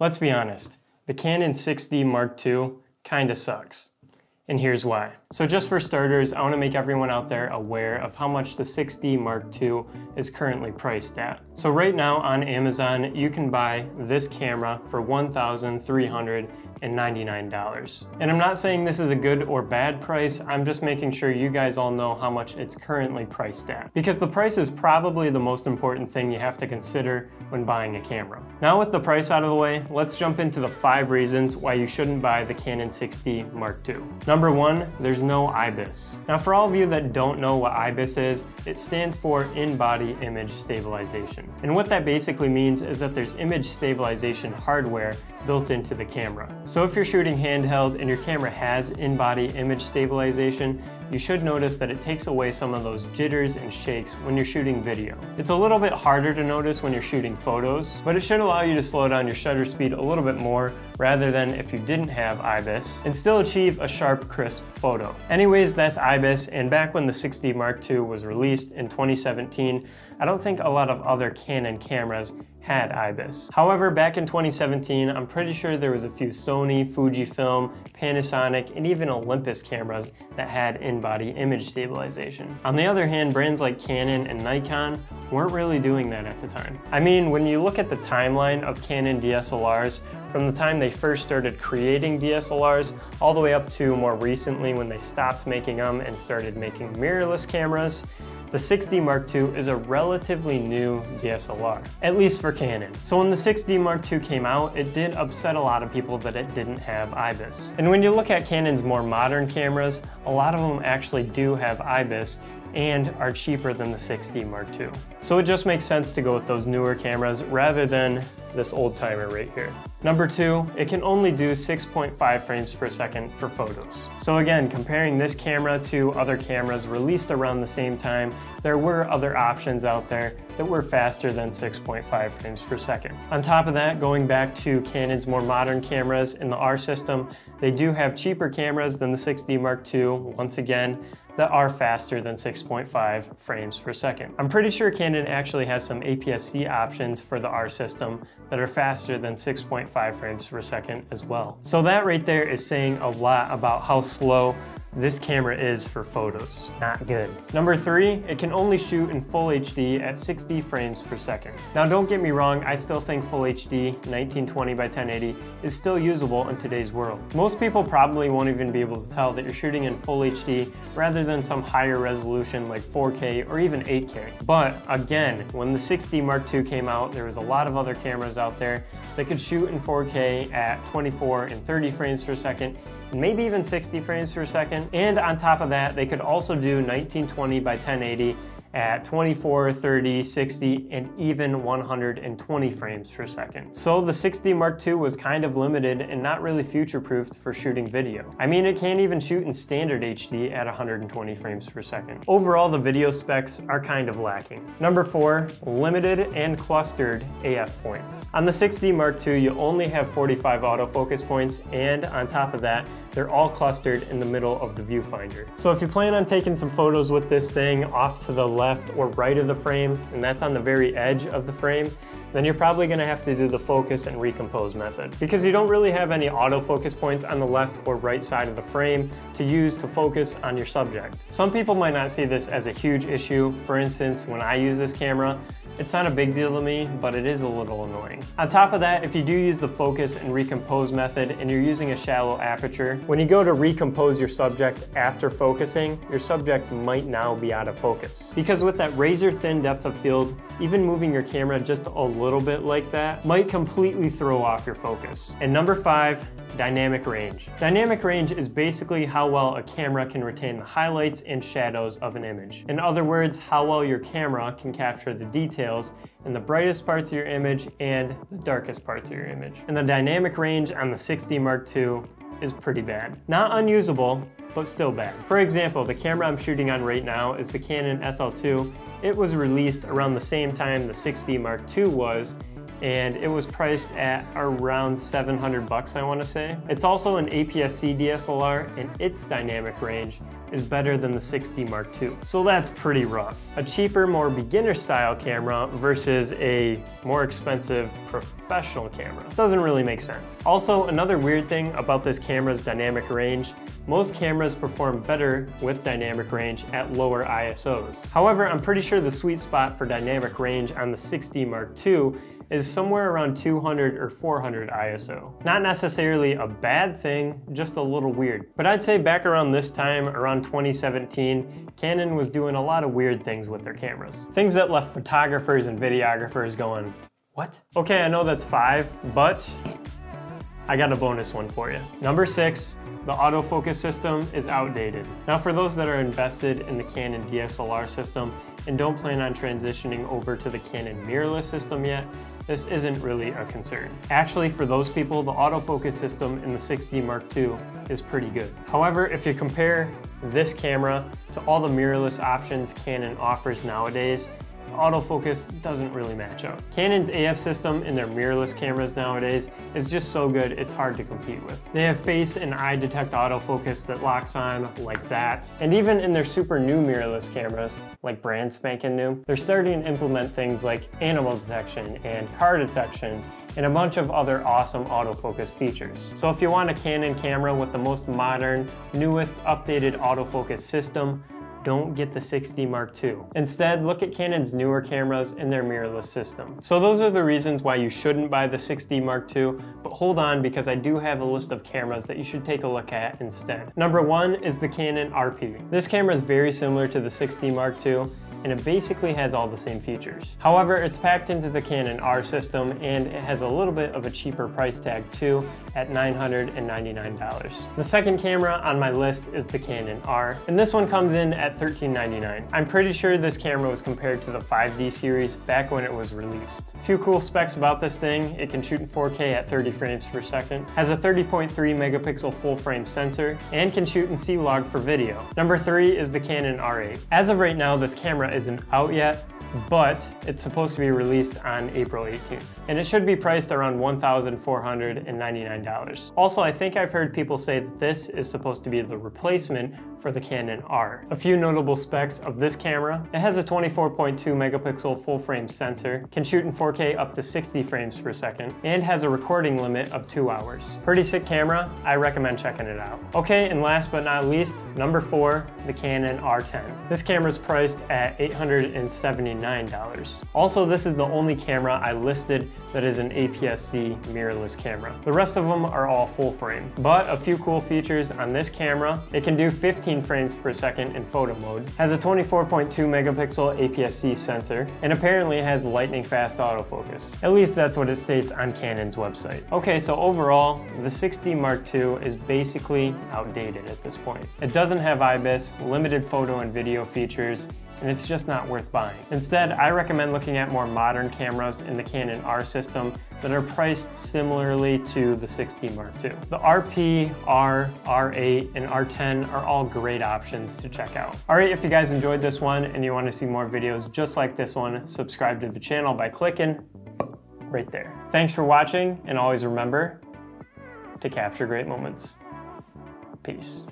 Let's be honest, the Canon 6D Mark II kinda sucks and here's why. So just for starters, I wanna make everyone out there aware of how much the 6D Mark II is currently priced at. So right now on Amazon, you can buy this camera for $1,399. And I'm not saying this is a good or bad price, I'm just making sure you guys all know how much it's currently priced at. Because the price is probably the most important thing you have to consider when buying a camera. Now with the price out of the way, let's jump into the five reasons why you shouldn't buy the Canon 6D Mark II. Number one, there's no IBIS. Now for all of you that don't know what IBIS is, it stands for in-body image stabilization. And what that basically means is that there's image stabilization hardware built into the camera. So if you're shooting handheld and your camera has in-body image stabilization, you should notice that it takes away some of those jitters and shakes when you're shooting video. It's a little bit harder to notice when you're shooting photos, but it should allow you to slow down your shutter speed a little bit more rather than if you didn't have IBIS and still achieve a sharp, crisp photo. Anyways, that's IBIS, and back when the 6D Mark II was released in 2017, I don't think a lot of other Canon cameras had IBIS. However, back in 2017, I'm pretty sure there was a few Sony, Fujifilm, Panasonic, and even Olympus cameras that had in-body image stabilization. On the other hand, brands like Canon and Nikon weren't really doing that at the time. I mean, when you look at the timeline of Canon DSLRs, from the time they first started creating DSLRs all the way up to more recently when they stopped making them and started making mirrorless cameras, the 6D Mark II is a relatively new DSLR, at least for Canon. So when the 6D Mark II came out, it did upset a lot of people that it didn't have IBIS. And when you look at Canon's more modern cameras, a lot of them actually do have IBIS, and are cheaper than the 6D Mark II. So it just makes sense to go with those newer cameras rather than this old timer right here. Number two, it can only do 6.5 frames per second for photos. So again, comparing this camera to other cameras released around the same time, there were other options out there that were faster than 6.5 frames per second. On top of that, going back to Canon's more modern cameras in the R system, they do have cheaper cameras than the 6D Mark II, once again, that are faster than 6.5 frames per second. I'm pretty sure Canon actually has some APS-C options for the R system that are faster than 6.5 frames per second as well. So that right there is saying a lot about how slow this camera is for photos. Not good. Number three, it can only shoot in full HD at 60 frames per second. Now don't get me wrong, I still think full HD 1920 by 1080 is still usable in today's world. Most people probably won't even be able to tell that you're shooting in full HD rather than some higher resolution like 4K or even 8K. But again, when the 6D Mark II came out, there was a lot of other cameras out there that could shoot in 4K at 24 and 30 frames per second maybe even 60 frames per second. And on top of that, they could also do 1920 by 1080 at 24, 30, 60, and even 120 frames per second. So the 6D Mark II was kind of limited and not really future-proofed for shooting video. I mean, it can't even shoot in standard HD at 120 frames per second. Overall, the video specs are kind of lacking. Number four, limited and clustered AF points. On the 6D Mark II, you only have 45 autofocus points, and on top of that, they're all clustered in the middle of the viewfinder. So if you plan on taking some photos with this thing off to the left or right of the frame, and that's on the very edge of the frame, then you're probably gonna have to do the focus and recompose method because you don't really have any autofocus points on the left or right side of the frame to use to focus on your subject. Some people might not see this as a huge issue. For instance, when I use this camera, it's not a big deal to me, but it is a little annoying. On top of that, if you do use the focus and recompose method and you're using a shallow aperture, when you go to recompose your subject after focusing, your subject might now be out of focus. Because with that razor thin depth of field, even moving your camera just a little bit like that might completely throw off your focus. And number five, dynamic range. Dynamic range is basically how well a camera can retain the highlights and shadows of an image. In other words, how well your camera can capture the details in the brightest parts of your image and the darkest parts of your image. And the dynamic range on the 6D Mark II is pretty bad. Not unusable, but still bad. For example, the camera I'm shooting on right now is the Canon SL2. It was released around the same time the 6D Mark II was, and it was priced at around 700 bucks, I wanna say. It's also an APS-C DSLR and its dynamic range is better than the 6D Mark II. So that's pretty rough. A cheaper, more beginner style camera versus a more expensive professional camera. Doesn't really make sense. Also, another weird thing about this camera's dynamic range most cameras perform better with dynamic range at lower ISOs. However, I'm pretty sure the sweet spot for dynamic range on the 6D Mark II is somewhere around 200 or 400 ISO. Not necessarily a bad thing, just a little weird. But I'd say back around this time, around 2017, Canon was doing a lot of weird things with their cameras. Things that left photographers and videographers going, what? Okay, I know that's five, but I got a bonus one for you. Number six, the autofocus system is outdated. Now for those that are invested in the Canon DSLR system and don't plan on transitioning over to the Canon mirrorless system yet, this isn't really a concern. Actually, for those people, the autofocus system in the 6D Mark II is pretty good. However, if you compare this camera to all the mirrorless options Canon offers nowadays, autofocus doesn't really match up. Canon's AF system in their mirrorless cameras nowadays is just so good it's hard to compete with. They have face and eye detect autofocus that locks on like that. And even in their super new mirrorless cameras, like brand spanking new, they're starting to implement things like animal detection and car detection and a bunch of other awesome autofocus features. So if you want a Canon camera with the most modern, newest, updated autofocus system, don't get the 6D Mark II. Instead, look at Canon's newer cameras in their mirrorless system. So those are the reasons why you shouldn't buy the 6D Mark II, but hold on because I do have a list of cameras that you should take a look at instead. Number one is the Canon RP. This camera is very similar to the 6D Mark II, and it basically has all the same features. However, it's packed into the Canon R system and it has a little bit of a cheaper price tag too at $999. The second camera on my list is the Canon R, and this one comes in at 1399. I'm pretty sure this camera was compared to the 5D series back when it was released. A few cool specs about this thing, it can shoot in 4K at 30 frames per second, has a 30.3 megapixel full frame sensor, and can shoot in C-Log for video. Number three is the Canon R8. As of right now, this camera isn't out yet, but it's supposed to be released on April 18th. And it should be priced around $1,499. Also, I think I've heard people say that this is supposed to be the replacement for the Canon R. A few notable specs of this camera. It has a 24.2 megapixel full frame sensor, can shoot in 4K up to 60 frames per second, and has a recording limit of two hours. Pretty sick camera, I recommend checking it out. Okay, and last but not least, number four, the Canon R10. This camera is priced at $879. Also, this is the only camera I listed that is an APS-C mirrorless camera. The rest of them are all full frame. But a few cool features on this camera, it can do 15 frames per second in photo mode, has a 24.2 megapixel APS-C sensor, and apparently has lightning fast autofocus. At least that's what it states on Canon's website. Okay, so overall, the 6D Mark II is basically outdated at this point. It doesn't have IBIS, limited photo and video features, and it's just not worth buying. Instead, I recommend looking at more modern cameras in the Canon R system that are priced similarly to the 6D Mark II. The RP, R, R8, and R10 are all great options to check out. All right, if you guys enjoyed this one and you want to see more videos just like this one, subscribe to the channel by clicking right there. Thanks for watching, and always remember to capture great moments. Peace.